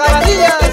Amanecer.